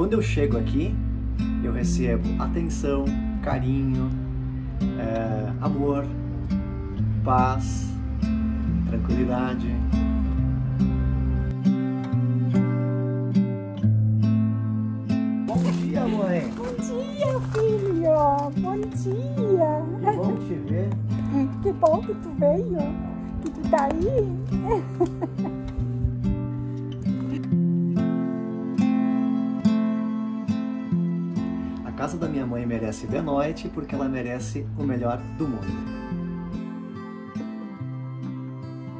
quando eu chego aqui, eu recebo atenção, carinho, é, amor, paz, tranquilidade. Bom dia, mãe. Bom dia, filho. Bom dia. Que bom te ver. Que bom que tu veio. Que tu tá aí. Casa da minha mãe merece de noite porque ela merece o melhor do mundo.